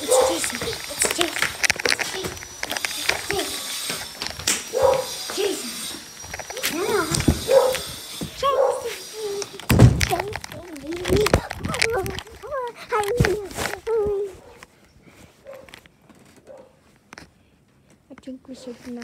It's Jason. Jason. Jason. Jason. 真可惜呢。